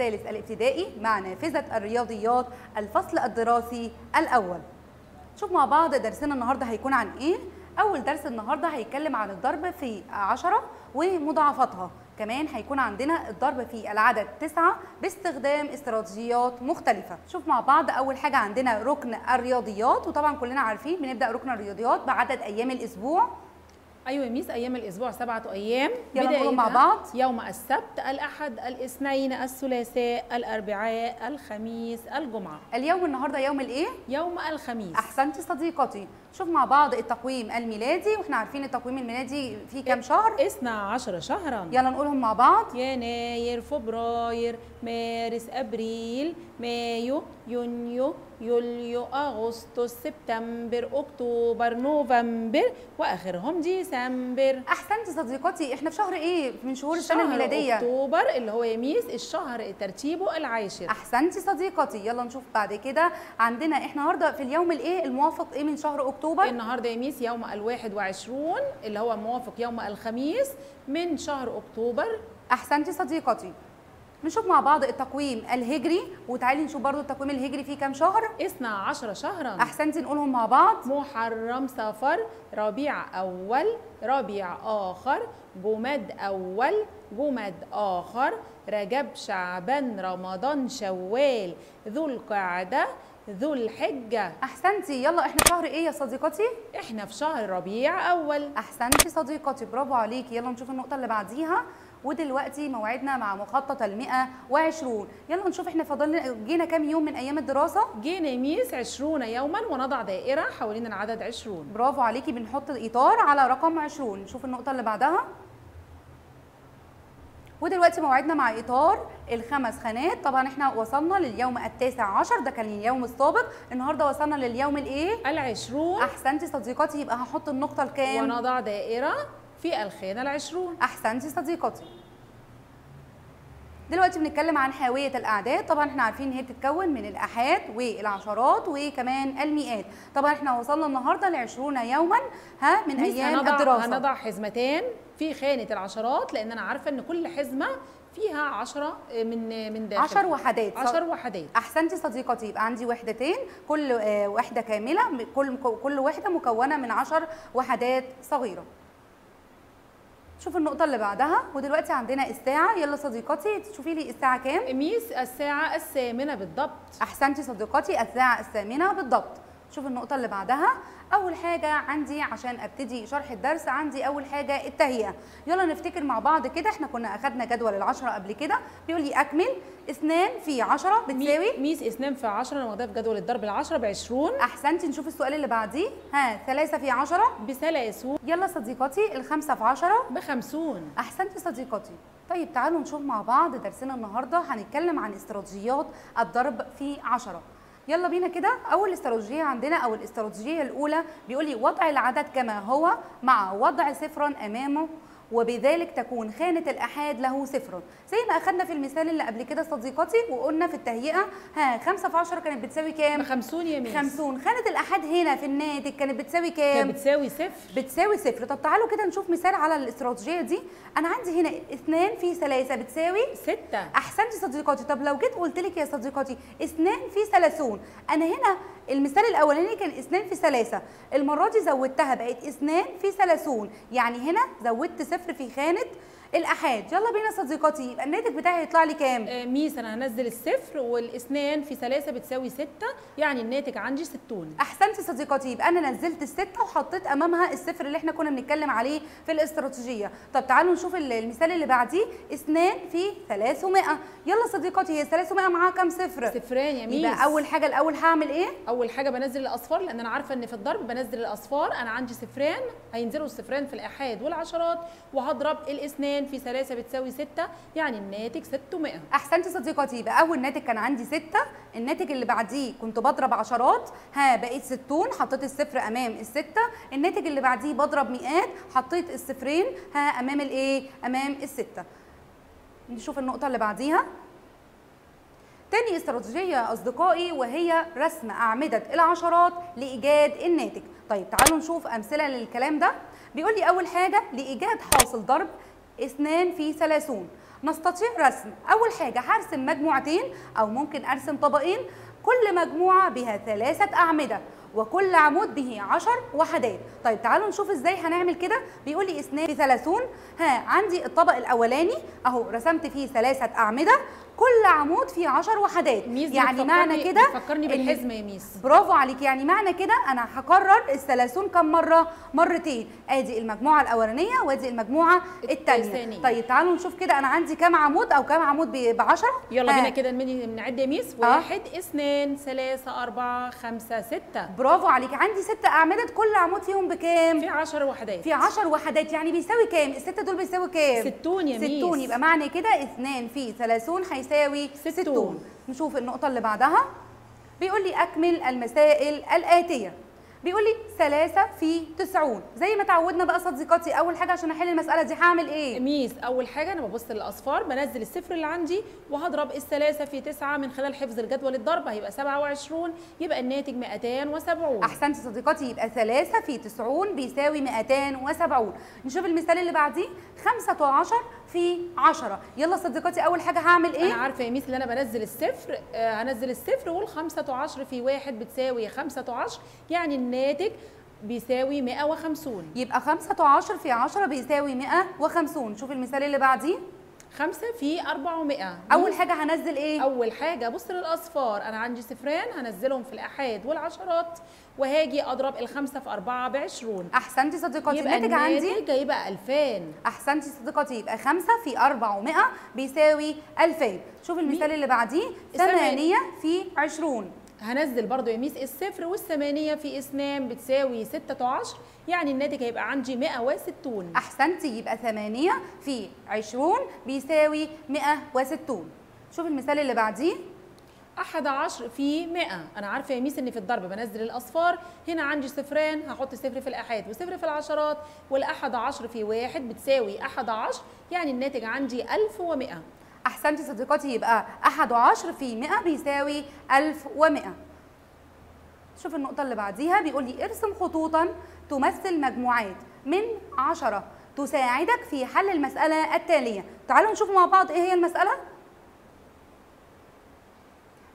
الثالث الابتدائي مع نافذة الرياضيات الفصل الدراسي الأول. شوف مع بعض درسنا النهاردة هيكون عن إيه؟ أول درس النهاردة هيتكلم عن الضرب في عشرة ومضاعفاتها. كمان هيكون عندنا الضرب في العدد تسعة باستخدام استراتيجيات مختلفة. شوف مع بعض أول حاجة عندنا ركن الرياضيات وطبعا كلنا عارفين بنبدأ ركن الرياضيات بعدد أيام الأسبوع. أيوه ميس أيام الأسبوع سبعة أيام يلا مع بعض. يوم السبت الأحد الإثنين الثلاثاء الأربعاء الخميس الجمعة اليوم النهاردة يوم الإيه؟ يوم الخميس أحسنتي صديقتي شوف مع بعض التقويم الميلادي وإحنا عارفين التقويم الميلادي فيه كام شهر؟ اثنا عشر شهرا. يلا نقولهم مع بعض. يناير فبراير مارس أبريل مايو يونيو يوليو أغسطس سبتمبر أكتوبر نوفمبر وآخرهم ديسمبر. احسنتي صديقتي إحنا في شهر إيه؟ من شهور السنة شهر الميلادية. أكتوبر اللي هو يميس الشهر ترتيبه العاشر احسنتي صديقتي. يلا نشوف بعد كده عندنا إحنا النهارده في اليوم الإيه الموافق إيه من شهر أكتوبر؟ النهارده يميس يوم الواحد وعشرون اللي هو موافق يوم الخميس من شهر أكتوبر. أحسنتي صديقتي. نشوف مع بعض التقويم الهجري وتعالي نشوف برضو التقويم الهجري فيه كام شهر. اثنا عشر شهرا. أحسنتي نقولهم مع بعض. محرم صفر ربيع أول ربيع آخر جماد أول جماد آخر رجب شعبان رمضان شوال ذو القعدة ذو الحجة. أحسنتي. يلا إحنا في شهر إيه يا صديقتي؟ إحنا في شهر ربيع أول. أحسنتي صديقتي. برافو عليكي يلا نشوف النقطة اللي بعديها. ودلوقتي موعدنا مع مخطط ال 120 يلا نشوف إحنا فاضل جينا كام يوم من أيام الدراسة؟ جينا ميس عشرون يوما ونضع دائرة حوالين العدد عشرون. برافو عليكي. بنحط الاطار على رقم 20 نشوف النقطة اللي بعدها. ودلوقتي موعدنا مع إطار الخمس خانات. طبعا إحنا وصلنا لليوم التاسع عشر ده كان اليوم السابق. النهارده وصلنا لليوم الإيه؟ العشرون. أحسنتي صديقتي يبقى هحط النقطة الكام؟ ونضع دائرة في الخانة العشرون. أحسنتي صديقتي دلوقتي بنتكلم عن حاوية الأعداد. طبعا إحنا عارفين إن هي بتتكون من الآحاد والعشرات وكمان المئات. طبعا إحنا وصلنا النهارده ل 20 يوما ها من أيام هنضع الدراسة. هنضع حزمتين. في خانة العشرات لأن أنا عارفة إن كل حزمة فيها عشرة من من داخل. 10 وحدات. عشر وحدات. أحسنتي صديقتي يبقى عندي وحدتين كل آه، وحدة كاملة كل كل وحدة مكونة من 10 وحدات صغيرة. شوف النقطة اللي بعدها ودلوقتي عندنا الساعة. يلا صديقتي تشوفي لي الساعة كام؟ ميس الساعة الثامنة بالضبط. أحسنتي صديقتي الساعة الثامنة بالضبط. شوف النقطة اللي بعدها. أول حاجة عندي عشان أبتدي شرح الدرس عندي أول حاجة التهيئة. يلا نفتكر مع بعض كده. إحنا كنا أخدنا جدول العشرة قبل كده. بيقول لي أكمل. اثنان في عشرة بتساوي ميس اثنين في عشرة أنا واخداها في جدول الضرب العشرة بعشرون. أحسنتي نشوف السؤال اللي بعديه. ها ثلاثة في عشرة. بثلاثون يلا صديقتي الخمسة في عشرة. بخمسون. أحسنتي صديقتي طيب تعالوا نشوف مع بعض درسنا النهارده. هنتكلم عن استراتيجيات الضرب في عشرة. يلا بينا كده. أول استراتيجية عندنا أو الاستراتيجية الأولى بيقول لي وضع العدد كما هو مع وضع صفرا أمامه وبذلك تكون خانة الأحاد له صفر. زي ما أخدنا في المثال اللي قبل كده صديقتي وقلنا في التهيئة. ها خمسة في عشرة كانت بتساوي كام؟ بخمسون يا ميس. خمسون. خانة الأحاد هنا في الناتج كانت بتساوي كانت كام؟ بتساوي صفر. بتساوي صفر. طب تعالوا كده نشوف مثال على الاستراتيجية دي. أنا عندي هنا اثنان في ثلاثة بتساوي ستة. أحسنتي صديقاتي. طب لو جيت قلت لك يا صديقاتي اثنان في ثلاثون أنا هنا المثال الأولاني كان إثنان في ثلاثة. المرة دي زودتها بقت إثنان في ثلاثون. يعني هنا زودت صفر في خانة الأحاد يلا بينا صديقاتي يبقى الناتج بتاعي هيطلع لي كام؟ آه، miss أنا هنزل الصفر والاثنين في ثلاثة بتساوي ستة يعني الناتج عندي ستون. احسنتي صديقتي يبقى أنا نزلت الستة وحطيت أمامها الصفر اللي إحنا كنا بنتكلم عليه في الاستراتيجية. طب تعالوا نشوف ال- المثال اللي بعديه اثنان في 300 يلا صديقاتي هي 300 معاها كام صفر؟ صفران يا miss. يبقى أول حاجة الأول هعمل إيه؟ أول حاجة بنزل الأصفار لأن أنا عارفة إن في الضرب بنزل الأصفار. أنا عندي صفران هينزلوا الصفران في الاحاد والعشرات وهضرب الاثنين في ثلاثة بتساوي ستة يعني الناتج 600 احسنتي صديقاتي يبقى أول ناتج كان عندي ستة الناتج اللي بعديه كنت بضرب عشرات ها بقيت ستون حطيت الصفر أمام الستة الناتج اللي بعديه بضرب مئات حطيت الصفرين ها أمام الإيه؟ أمام الستة. نشوف النقطة اللي بعديها. تاني استراتيجية أصدقائي وهي رسم أعمدة العشرات لإيجاد الناتج. طيب تعالوا نشوف أمثلة للكلام ده. بيقول لي أول حاجة لإيجاد حاصل ضرب اثنان في ثلاثون. نستطيع رسم أول حاجة هرسم مجموعتين أو ممكن أرسم طبقين كل مجموعة بها ثلاثة أعمدة وكل عمود به 10 وحدات. طيب تعالوا نشوف إزاي هنعمل كده. بيقول لي اثنان في 30 ها عندي الطبق الأولاني أهو رسمت فيه ثلاثة أعمدة. كل عمود فيه 10 وحدات. ميس يعني معنى كده فكرني إن- بالحزمه يا ميس. برافو عليك. يعني معنى كده أنا هكرر الثلاثون كم مرة؟ مرتين. آدي المجموعة الأولانية وآدي المجموعة الثانية. طيب تعالوا نشوف كده. أنا عندي كام عمود أو كام عمود ب 10 يلا بينا كده نمني- نعد يا miss. آه. واحد اثنين ثلاثة أربعة خمسة ستة. برافو عليك. عندي ست أعمدة. كل عمود فيهم بكام؟ في عشر وحدات. في 10 وحدات. يعني بيساوي كام؟ الستة دول بيساوي كام؟ ستون يا miss. ستون. يبقى معنى كده 2 في 30 هيساوي ستون. 60 نشوف النقطة اللي بعدها. بيقول لي أكمل المسائل الآتية. بيقول لي 3 في 90 زي ما تعودنا بقى صديقاتي أول حاجة عشان أحل المسألة دي هعمل إيه؟ ميس أول حاجة أنا ببص للأصفار بنزل الصفر اللي عندي وهضرب الثلاثة في تسعة من خلال حفظ الجدول الضرب هيبقى 27 يبقى الناتج 270 أحسنتي صديقاتي يبقى 3 في 90 بيساوي 270 نشوف المثال اللي بعديه. 15 في 10 يلا صديقاتي أول حاجة هعمل إيه؟ أنا عارفة يا ميس ان أنا بنزل الصفر آه هنزل الصفر والخمسة عشر في واحد بتساوي خمسة عشر يعني الناتج بيساوي 150 يبقى 15 في 10 بيساوي 150 شوف المثال اللي بعديه. خمسة في 400 أول حاجة هنزل إيه؟ أول حاجة بص للأصفار. أنا عندي صفرين هنزلهم في الأحاد والعشرات وهاجي أضرب الخمسة في 4 ب 20 أحسنتي صديقاتي يبقى الناتج عندي؟ الناتج هيبقى 2000 أحسنتي صديقاتي يبقى 5 في 400 بيساوي 2000 شوف المثال اللي بعديه. الثمانية. 8 في 20 هنزل برضو يا ميس الصفر والثمانية في اثنان بتساوي 16 يعني الناتج هيبقى عندي 160 احسنتي يبقى 8 في 20 بيساوي 160 شوف المثال اللي بعديه. أحد عشر في 100 أنا عارفة يا ميس إن في الضرب بنزل الأصفار. هنا عندي صفرين هحط صفر في الآحاد وصفر في العشرات والأحد عشر في واحد بتساوي أحد عشر يعني الناتج عندي 1100 احسنتي صديقاتي يبقى 11 في 100 بيساوي 1100 شوف النقطة اللي بعديها بيقول لي ارسم خطوطا تمثل مجموعات من 10 تساعدك في حل المسألة التالية. تعالوا نشوف مع بعض إيه هي المسألة.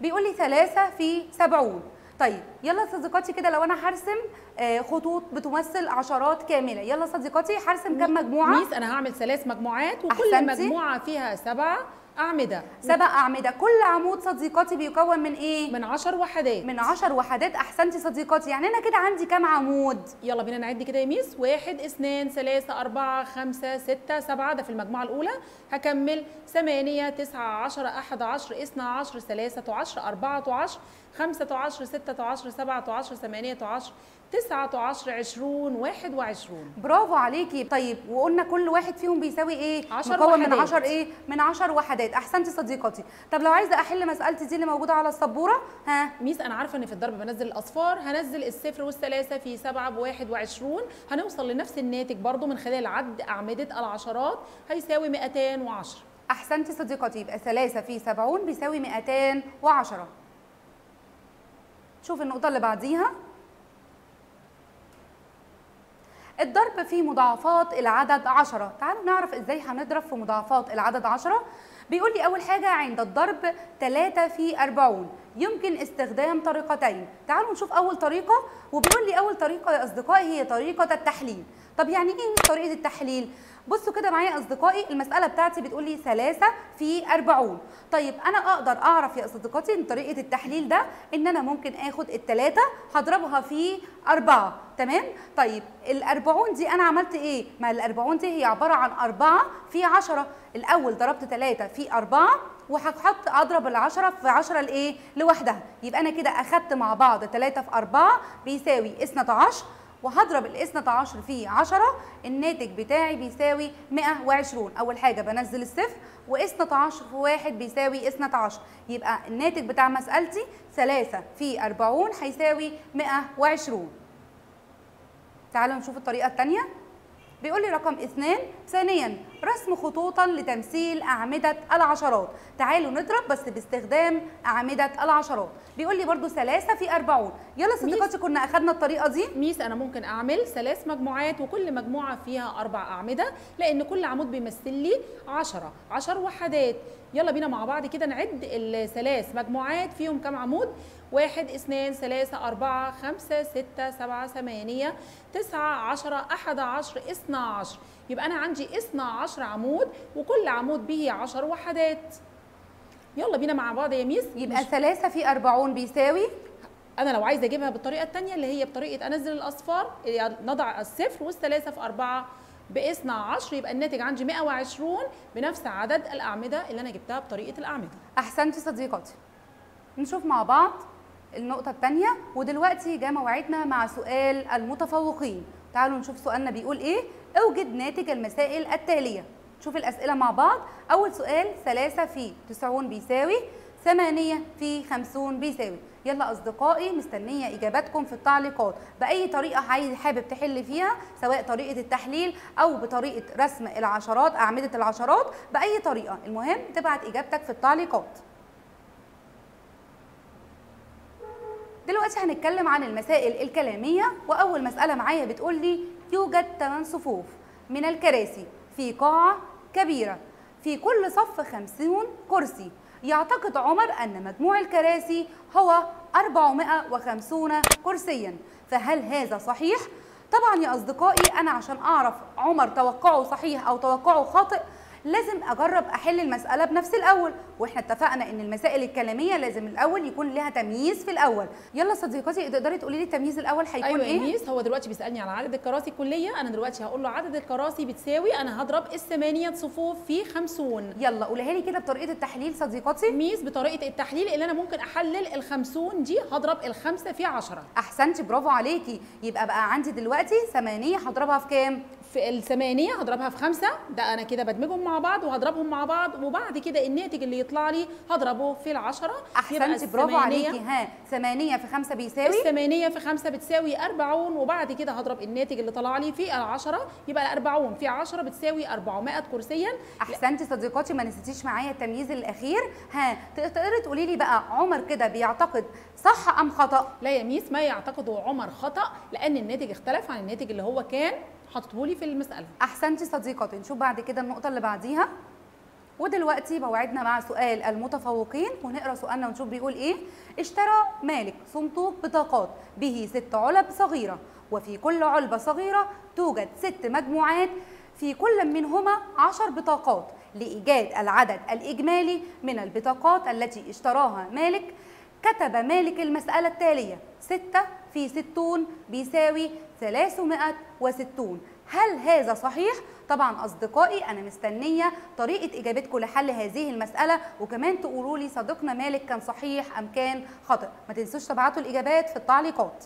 بيقول لي 3 في 70 طيب يلا صديقاتي كده لو أنا هرسم آه، خطوط بتمثل عشرات كاملة. يلا صديقاتي هرسم كام مجموعة؟ ميس أنا هعمل ثلاث مجموعات وكل أحسنتي. مجموعة فيها سبع أعمدة. سبع أعمدة. كل عمود صديقاتي بيكون من إيه؟ من عشر وحدات. من 10 وحدات. أحسنتي صديقاتي. يعني أنا كده عندي كام عمود؟ يلا بينا نعد كده يا ميس. واحد اثنين ثلاثة أربعة خمسة ستة سبعة. ده في المجموعة الأولى. هكمل. ثمانية تسعة عشر أحد عشر اثنا عشر ثلاثة عشر أربعة عشر خمسة عشر ستة عشر سبعة عشر ثمانية عشر. تسعة عشر عشرون واحد وعشرون. برافو عليكي. طيب وقلنا كل واحد فيهم بيساوي إيه؟ عشر مكون من وحدات. 10 إيه؟ من 10 وحدات. أحسنتي صديقاتي طب لو عايزة أحل مسالتي دي اللي موجودة على السبورة ها؟ ميس أنا عارفة إن في الضرب بنزل الأصفار. هنزل الصفر والثلاثة في سبعة بواحد وعشرون. هنوصل لنفس الناتج برضو من خلال عد أعمدة العشرات. هيساوي 210 أحسنتي صديقاتي يبقى 3 في 70 بيساوي 210 شوف النقطة اللي بعديها. الضرب في مضاعفات العدد 10 تعالوا نعرف إزاي هنضرب في مضاعفات العدد 10 بيقول لي أول حاجة عند الضرب 3 في 40 يمكن استخدام طريقتين. تعالوا نشوف أول طريقة. وبيقول لي أول طريقة يا أصدقائي هي طريقة التحليل. طب يعني إيه طريقة التحليل؟ بصوا كده معايا يا أصدقائي المسألة بتاعتي بتقول لي 3 في 40 طيب أنا أقدر أعرف يا أصدقائي إن طريقة التحليل ده إن أنا ممكن آخد الثلاثه هضربها في أربعة. تمام؟ طيب ال 40 دي أنا عملت إيه؟ ما ال 40 دي هي عبارة عن 4 في 10 الأول ضربت 3 في 4 وهحط أضرب العشرة في 10 لإيه؟ لوحدها. يبقى أنا كده أخدت مع بعض 3 في 4 بيساوي 12 وهضرب ال 12 في 10 الناتج بتاعي بيساوي 120 أول حاجة بنزل الصفر و12 في 1 بيساوي 12 يبقى الناتج بتاع مسألتي 3 في 40 هيساوي 120 تعالوا نشوف الطريقة الثانية بيقول لي رقم اثنين ثانيا رسم خطوطا لتمثيل أعمدة العشرات. تعالوا نضرب بس باستخدام أعمدة العشرات. بيقول لي برضو ثلاثة في أربعون. يلا صديقاتي كنا أخدنا الطريقة دي؟ ميس أنا ممكن أعمل ثلاث مجموعات وكل مجموعة فيها أربع أعمدة لأن كل عمود بيمثل لي 10 10 وحدات. يلا بينا مع بعض كده نعد الثلاث مجموعات فيهم كام عمود؟ واحد اثنين ثلاثة أربعة خمسة ستة سبعة ثمانية تسعة عشرة أحد عشر اثنا عشر. يبقى أنا عندي اثنا عشر عمود وكل عمود به عشر وحدات. يلا بينا مع بعض يا ميس. يبقى ثلاثة في أربعون بيساوي؟ أنا لو عايزة أجيبها بالطريقة الثانية اللي هي بطريقة أنزل الأصفار يعني نضع الصفر والثلاثة في أربعة باثنى عشر يبقى الناتج عندي 120 بنفس عدد الأعمدة اللي أنا جبتها بطريقة الأعمدة. أحسنتي صديقاتي. نشوف مع بعض النقطة الثانية ودلوقتي جاء موعدنا مع سؤال المتفوقين. تعالوا نشوف سؤالنا بيقول إيه. أوجد ناتج المسائل التالية. نشوف الأسئلة مع بعض. أول سؤال ثلاثة في تسعون بيساوي ثمانية في خمسون بيساوي. يلا أصدقائي مستنية إجاباتكم في التعليقات. بأي طريقة عايز حابب تحل فيها سواء طريقة التحليل أو بطريقة رسم العشرات أعمدة العشرات بأي طريقة. المهم تبعت إجابتك في التعليقات. دلوقتي هنتكلم عن المسائل الكلامية وأول مسألة معايا بتقول لي يوجد 8 صفوف من الكراسي في قاعة كبيرة. في كل صف 50 كرسي. يعتقد عمر أن مجموع الكراسي هو 450 كرسيا. فهل هذا صحيح؟ طبعا يا أصدقائي أنا عشان أعرف عمر توقعه صحيح أو توقعه خاطئ لازم أجرب أحل المسألة بنفسي الأول. وإحنا اتفقنا إن المسائل الكلامية لازم الأول يكون لها تمييز في الأول. يلا صديقاتي تقدري تقولي لي التمييز الأول هيكون يا إيه؟ ميس هو دلوقتي بيسألني على عدد الكراسي الكليه أنا دلوقتي هقول له عدد الكراسي بتساوي. أنا هضرب الثمانية صفوف في 50 يلا قولها لي كده بطريقة التحليل صديقاتي. ميس بطريقة التحليل اللي أنا ممكن أحلل ال 50 دي. هضرب الخمسة في 10 احسنتي برافو عليكي. يبقى بقى عندي دلوقتي ثمانية هضربها في كام؟ في الثمانية هضربها في خمسة. ده أنا كده بدمجهم مع بعض وهضربهم مع بعض وبعد كده الناتج اللي يطلع لي هضربه في العشرة. يبقى أحسنتي برافو عليكي. ها ثمانية في خمسة بيساوي؟ الثمانية في خمسة بتساوي أربعون وبعد كده هضرب الناتج اللي طلع لي في العشرة يبقى الأربعون في عشرة بتساوي 400 كرسيا. أحسنتي صديقاتي ما نسيتيش معايا التمييز الأخير. ها تقدري تقولي لي بقى عمر كده بيعتقد صح أم خطأ؟ لا يا ميس ما يعتقده عمر خطأ لأن الناتج اختلف عن الناتج اللي هو كان. حاطته لي في المسألة. أحسنتي صديقاتي نشوف بعد كده النقطة اللي بعديها. ودلوقتي موعدنا مع سؤال المتفوقين ونقرأ سؤالنا ونشوف بيقول إيه. اشترى مالك صندوق بطاقات به ست علب صغيرة. وفي كل علبة صغيرة توجد ست مجموعات في كل منهما عشر بطاقات. لإيجاد العدد الإجمالي من البطاقات التي اشتراها مالك كتب مالك المسألة التالية. ستة في ستون بيساوي ثلاثمائة وستون. هل هذا صحيح؟ طبعا أصدقائي أنا مستنية طريقة إجابتكم لحل هذه المسألة وكمان تقولوا لي صديقنا مالك كان صحيح أم كان خطأ. ما تنسوش تبعتوا الإجابات في التعليقات.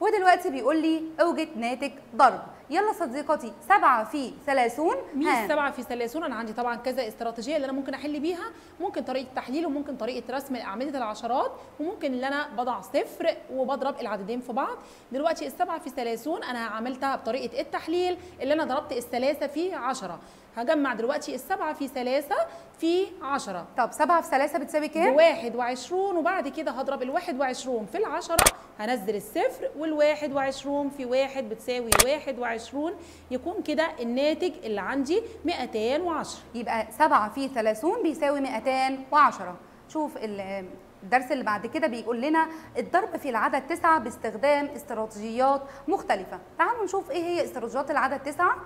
ودلوقتي بيقول لي اوجد ناتج ضرب. يلا صديقتي سبعة في ثلاثون. مية سبعة في ثلاثون. أنا عندي طبعا كذا استراتيجية اللي أنا ممكن أحل بيها. ممكن طريقة تحليل وممكن طريقة رسم أعمدة العشرات. وممكن اللي أنا بضع صفر وبضرب العددين في بعض. دلوقتي السبعة في ثلاثون أنا عملتها بطريقة التحليل اللي أنا ضربت الثلاثة في عشرة. هجمع دلوقتي السبعة في ثلاثة في عشرة. طب سبعة في ثلاثة بتساوي كام؟ بواحد وعشرون وبعد كده هضرب الواحد وعشرون في العشرة هنزل الصفر والواحد وعشرون في واحد بتساوي واحد وعشرون يكون كده الناتج اللي عندي 210 يبقى سبعة في ثلاثون بيساوي 210 شوف ال- الدرس اللي بعد كده بيقول لنا الضرب في العدد تسعة باستخدام استراتيجيات مختلفة. تعالوا نشوف إيه هي استراتيجيات العدد تسعة.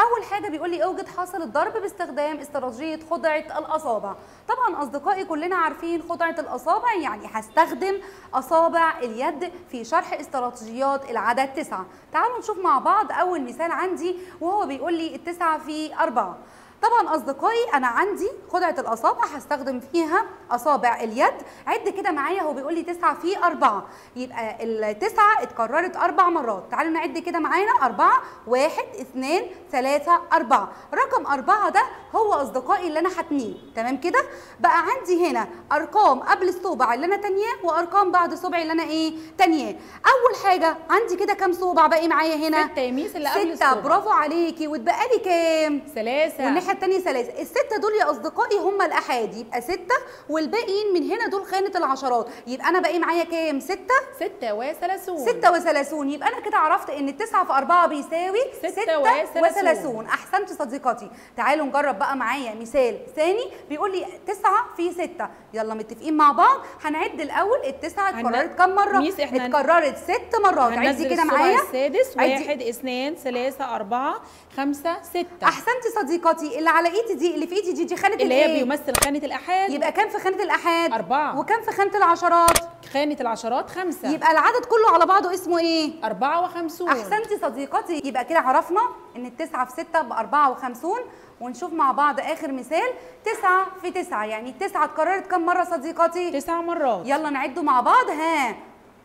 أول حاجة بيقول لي أوجد حاصل الضرب باستخدام استراتيجية خدعة الأصابع. طبعا أصدقائي كلنا عارفين خدعة الأصابع يعني هستخدم أصابع اليد في شرح استراتيجيات العدد تسعة. تعالوا نشوف مع بعض أول مثال عندي وهو بيقول لي التسعة في أربعة. طبعا أصدقائي أنا عندي خدعة الأصابع هستخدم فيها أصابع اليد. عد كده معايا هو بيقول لي 9 في 4 يبقى التسعة اتكررت أربع مرات. تعالوا نعد كده معانا. 4 1 2 3 4 رقم 4 ده هو أصدقائي اللي أنا هتنيه تمام كده؟ بقى عندي هنا أرقام قبل الصوبع اللي أنا تانياه وأرقام بعد صبعي اللي أنا إيه تانياه. أول حاجة عندي كده كام صوبع باقي معايا هنا؟ ستة يا ميس اللي قبل الصوبع. برافو عليكي. واتبقى لي كام؟ ثلاثة. والناحيه الثانية ثلاثة. الستة دول يا أصدقائي هم الأحاد. يبقى ستة والباقيين من هنا دول خانة العشرات. يبقى أنا باقي معايا كام؟ ستة؟ ستة وثلاثون. ستة وثلاثون. يبقى أنا كده عرفت إن التسعة في أربعة بيساوي ستة وثلاثون. أحسنت صديقتي. تعالوا نجرب بقى معايا مثال ثاني. بيقول لي تسعة في ستة. يلا متفقين مع بعض؟ هنعد الأول. التسعة هن- اتكررت كام مرة؟ ميس إحنا هن- اتكررت ست مرات. هننزل كده معايا. السادس. واحد اثنين ثلاثة أربعة خمسة ستة. أحسنتي صديقتي. اللي على إيدي دي اللي في إيدي دي دي خانة اللي هي؟ بيمثل خانة الأحاد يبقى كام في خانة الأحاد؟ أربعة. وكام في خانة العشرات؟ خانة العشرات خمسة يبقى العدد كله على بعضه اسمه؟ أربعة وخمسون أحسنتي صديقتي يبقى كده عرفنا إن التسعة في ستة ب 54 ونشوف مع بعض آخر مثال تسعة في تسعة يعني التسعة اتكررت كم مرة صديقتي تسع مرات يلا نعده مع بعض ها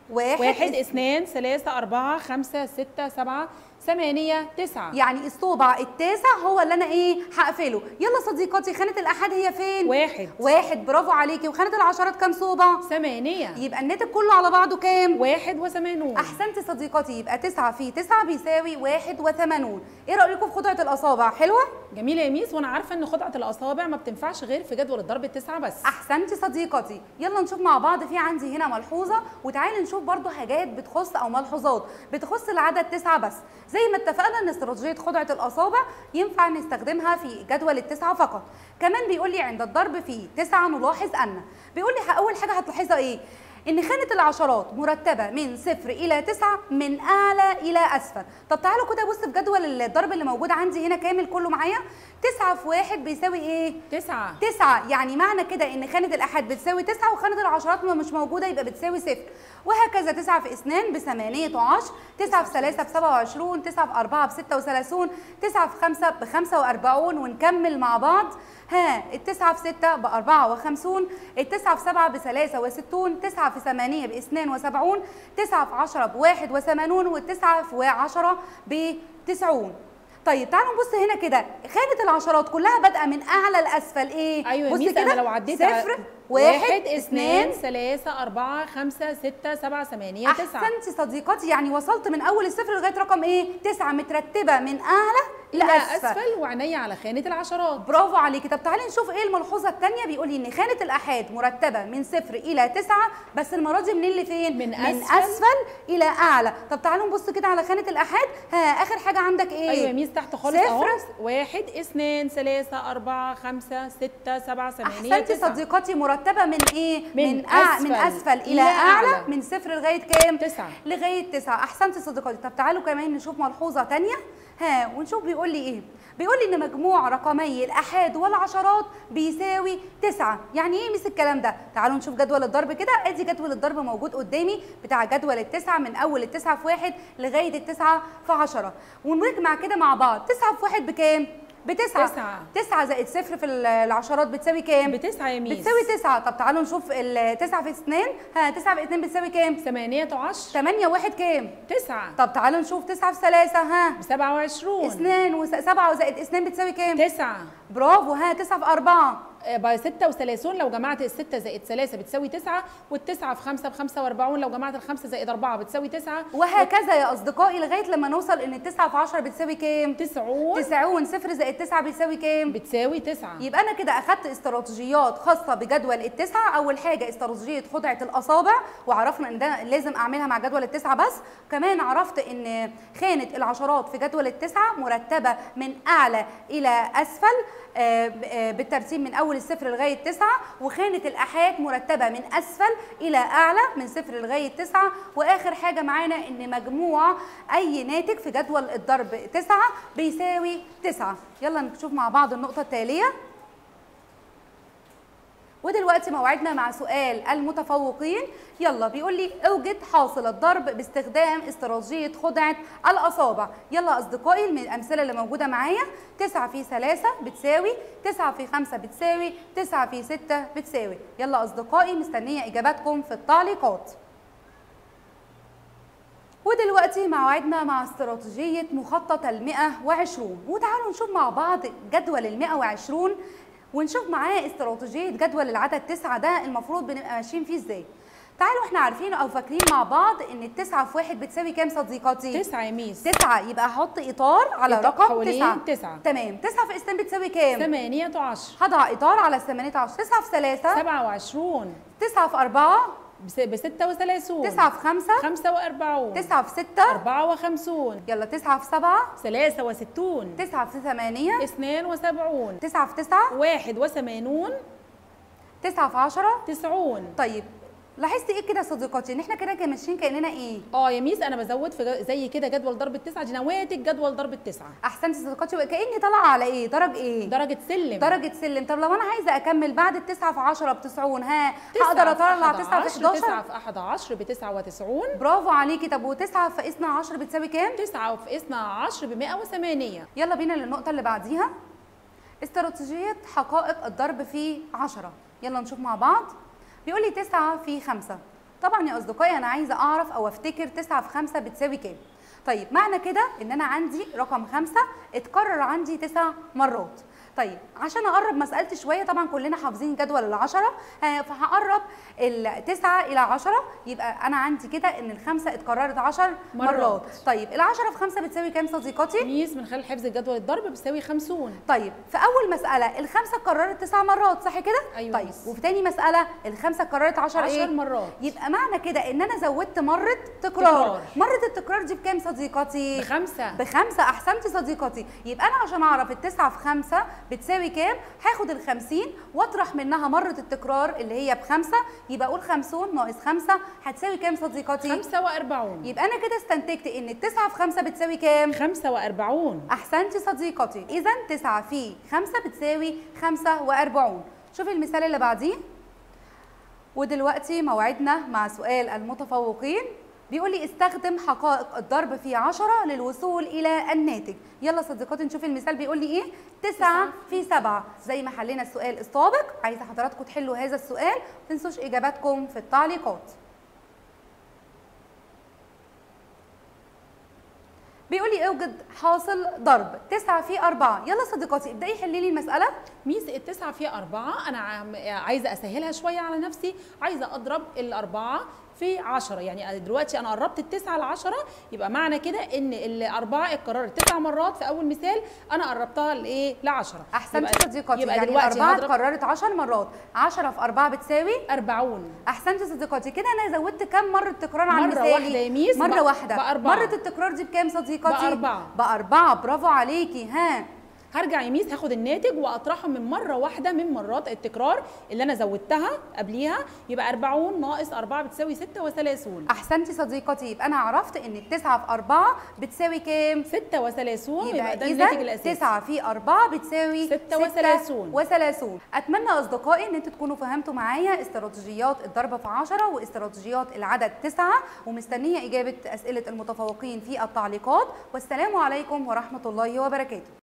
واحد, واحد اثنين ثلاثة أربعة خمسة ستة سبعة ثمانية تسعة. يعني الصوبع التاسع هو اللي أنا إيه هقفله. يلا صديقتي خانة الاحاد هي فين؟ واحد. واحد. برافو عليكي. وخانة العشرات كام صوبع ثمانية. يبقى الناتج كله على بعضه كام؟ واحد وثمانون. احسنتي صديقتي يبقى تسعة في تسعة بيساوي واحد وثمانون. إيه رأيكم في خدعة الأصابع؟ حلوة؟ جميلة يا ميس وأنا عارفة إن خدعة الأصابع ما بتنفعش غير في جدول الضرب التسعة بس. احسنتي صديقتي يلا نشوف مع بعض في عندي هنا ملحوظة. وتعالي نشوف برضو حاجات بتخص أو ملحوظات. بتخص العدد تسعة بس. زي ما اتفقنا ان استراتيجية خدعه الأصابع ينفع نستخدمها في جدول التسعة فقط. كمان بيقول لي عند الضرب في تسعة نلاحظ أن. بيقول لي أول حاجة هتلاحظها إيه؟ إن خانة العشرات مرتبة من صفر إلى تسعة من اعلى إلى أسفل. طب تعالوا كده بص في جدول الضرب اللي موجود عندي هنا كامل كله معايا. تسعة في واحد بيساوي إيه؟ تسعة. تسعة. يعني معنى كده إن خانة الأحد بتساوي تسعة وخانة العشرات ما مش موجودة يبقى بتساوي صفر. وهكذا تسعة في اثنين بثمانية عشر تسعة في ثلاثة بسبعة وعشرون تسعة في أربعة بستة وثلاثون تسعة في خمسة بخمسة وأربعون ونكمل مع بعض. ها التسعة في ستة بأربعة وخمسون التسعة في سبعة بثلاثة وستون تسعة في ثمانية باثنين وسبعون تسعة في عشرة بواحد وثمانون والتسعة في عشرة بتسعون. طيب تعالوا نبص هنا كده خانة العشرات كلها بادئة من أعلى لأسفل إيه؟ أيوة بص كده لو عديت صفر واحد اثنين اثنين ثلاثة أربعة خمسة ستة سبعة ثمانية تسعة أحسنتي صديقتي يعني وصلت من أول الصفر لغاية رقم إيه؟ تسعة مترتبة من أعلى إلى لأسفل أسفل وعينيا على خانة العشرات. برافو عليكي. طب تعالي نشوف إيه الملحوظة الثانية بيقول لي إن خانة الأحاد مرتبة من صفر إلى تسعة بس المره دي منين لفين من من أسفل. أسفل إلى أعلى. طب تعالوا نبص كده على خانة الأحاد. ها آخر حاجة عندك إيه؟ أيوة ميس تحت خالص. أهو. واحد اثنين ثلاثة أربعة خمسة ستة سبعة ثمانية أحسنتي تسعة. صديقتي مرتبة من إيه؟ من أع... أسفل من أسفل. إلى إلى أعلى. أعلى. من صفر لغاية كام؟ تسعة. لغاية تسعة. أحسنتي صديقتي طب تعالوا كمان نشوف ملحوظة تانية. ها ونشوف بيقول لي إيه؟ بيقول لي إن مجموع رقمي الأحاد والعشرات بيساوي تسعة. يعني إيه مس الكلام ده؟ تعالوا نشوف جدول الضرب كده. أدي جدول الضرب موجود قدامي بتاع جدول التسعة من أول التسعة في واحد لغاية التسعة في عشرة. ونجمع كده مع بعض. تسعة في واحد بكام؟ بتسعة. تسعة. تسعة زائد صفر في العشرات بتساوي كام؟ بتسعة يا ميس. بتساوي تسعة. طب تعالوا نشوف التسعة في اثنين. ها تسعة في اثنين بتساوي كام؟ ثمانية عشر. تمانية واحد كام؟ تسعة. طب تعالوا نشوف تسعة في ثلاثة. ها. بسبعة وعشرون. اثنين وسبعة وزائد اثنين بتساوي كام؟ تسعة. برافو. ها تسعة في أربعة. آه، بقى ستة وثلاثون لو جمعت الستة زائد ثلاثة بتساوي تسعة والتسعة في خمسة بخمسة وأربعون لو جمعت الخمسة زائد أربعة بتساوي تسعة. وهكذا يا أصدقائي لغاية لما نوصل إن التسعة في عشرة بتساوي كام؟ تسعون. تسعون. صفر زائد تسعة بيساوي كام؟ بتساوي تسعة. يبقى أنا كده أخدت استراتيجيات خاصة بجدول التسعة. أول حاجة استراتيجية خدعة الأصابع وعرفنا إن ده لازم أعملها مع جدول التسعة بس. كمان عرفت إن خانة العشرات في جدول التسعة مرتبة من أعلى إلى أسفل. ب- بالترتيب من أول الصفر لغاية تسعة وخانه الاحاد مرتبة من أسفل إلى أعلى من صفر لغاية تسعة. وآخر حاجة معانا إن مجموع أي ناتج في جدول الضرب تسعة بيساوي تسعة. يلا نشوف مع بعض النقطة التالية. ودلوقتي موعدنا مع سؤال المتفوقين. يلا بيقول لي أوجد حاصل الضرب باستخدام استراتيجية خدعة الأصابع. يلا أصدقائي من الأمثلة اللي موجودة معايا 9 في 3 بتساوي 9 في 5 بتساوي 9 في 6 بتساوي. يلا أصدقائي مستنية إجاباتكم في التعليقات. ودلوقتي موعدنا مع استراتيجية مخطط ال 120 وتعالوا نشوف مع بعض جدول ال 120 ونشوف معاه استراتيجية جدول العدد تسعة ده المفروض بنبقى ماشيين فيه إزاي. تعالوا إحنا عارفين أو فاكرين مع بعض ان التسعة في واحد بتساوي كام صديقاتي؟ تسعة يا ميس. تسعة. يبقى أحط إطار على رقم تسعة. تسعة. تمام. تسعة في اسلام بتساوي كام؟ 8 10 هضع إطار على 8 10 تسعة في 3 27 تسعة في 4 ب 36 9 في 5 45 9 في 6 54 يلا 9 في 7 63 9 في 8 72 9 في 9 81 9 في 10 90 طيب. لاحظت إيه كده يا صديقاتي؟ ان إحنا كده ماشيين كأننا إيه؟ آه يا ميس أنا بزود في زي كده جدول ضرب التسعة دي نواتج جدول ضرب التسعة. احسنتي يا صديقاتي وكأني طالعة على إيه؟ درج إيه؟ درجة سلم. درجة سلم. طب لو أنا عايزة أكمل بعد التسعة في عشرة بتسعون ها؟ تسعة هقدر أحد تسعة في عشر، 11 تسعة في أحد عشر بتسعة وتسعون. برافو عليكي. طب وتسعة في اثنا عشر بتساوي كام؟ تسعة في اثنا عشر بمائة وثمانية. يلا بينا للنقطة اللي بعديها. استراتيجية حقائق الضرب في عشرة. يلا نشوف مع بعض. بيقول لي تسعة في خمسة. طبعا يا أصدقائي أنا عايزة أعرف أو أفتكر تسعة في خمسة بتساوي كام. طيب معنى كده إن أنا عندي رقم خمسة اتكرر عندي تسع مرات. طيب عشان أقرب مسألتي شوية طبعا كلنا حافظين جدول العشرة. آه، فهقرب التسعة إلى عشرة. يبقى أنا عندي كده إن الخمسة اتكررت عشر مرات, مرات. طيب العشرة في خمسة بتساوي كام صديقاتي؟ ميس من خلال حفظ جدول الضرب بتساوي خمسون. طيب في أول مسألة الخمسة اتكررت تسع مرات صح كده؟ أيوة طيب. وفي تاني مسألة الخمسة اتكررت 10 عشر إيه؟ مرات. يبقى معنى كده إن أنا زودت مرة تكرار, تكرار. مرة التكرار دي بكام صديقاتي؟ بخمسة. بخمسة. أحسنتي صديقتي يبقى أنا عشان أعرف التسعة في خمسة بتساوي كام؟ هاخد الخمسين وأطرح منها مرة التكرار اللي هي بخمسة يبقى أقول خمسون ناقص خمسة هتساوي كام صديقاتي؟ خمسة وأربعون. يبقى أنا كده استنتجت إن التسعة في خمسة بتساوي كام؟ خمسة وأربعون. أحسنتي صديقتي إذا 9 في 5 بتساوي 45 شوفي المثال اللي بعديه. ودلوقتي موعدنا مع سؤال المتفوقين. بيقول لي استخدم حقائق الضرب في 10 للوصول إلى الناتج. يلا صديقاتي نشوف المثال بيقول لي إيه؟ 9 في 7 زي ما حلينا السؤال السابق عايزة حضراتكم تحلوا هذا السؤال. ما تنسوش إجاباتكم في التعليقات. بيقول لي أوجد حاصل ضرب. 9 في 4 يلا صديقاتي ابدأي حلي لي المسألة. ميس التسعة فيها أربعة. أنا عم- عايزة أسهلها شوية على نفسي. عايزة أضرب الأربعة. في عشرة. يعني دلوقتي أنا قربت التسعة لعشرة يبقى معنى كده إن الأربعة اتكررت تسع مرات في أول مثال أنا قربتها لإيه؟ لعشرة. احسنتي يبقى- صديقاتي يبقى يعني دلوقتي الأربعة هضرب اتكررت 10 مرات. 10 في 4 بتساوي أربعون. احسنتي صديقاتي. كده أنا زودت كام مرة تكرار عن مرة مثالي واحدة يا ميس، مرة واحدة. بأربعة. مرة التكرار دي بكام صديقاتي؟ بأربعة. بأربعة برافو عليكي. ها. هرجع يميس هاخد الناتج وأطرحه من مرة واحدة من مرات التكرار اللي أنا زودتها قبليها. يبقى 40 ناقص 4 بتساوي 36 احسنتي صديقتي يبقى أنا عرفت إن التسعة في 4 بتساوي كام؟ 36 يبقى يبقى ده الناتج الأساسي. 9 في 4 بتساوي 36. 36 أتمنى أصدقائي إن أنتوا تكونوا فهمتوا معايا استراتيجيات الضرب في 10 واستراتيجيات العدد 9 ومستنية إجابة أسئلة المتفوقين في التعليقات. والسلام عليكم ورحمة الله وبركاته.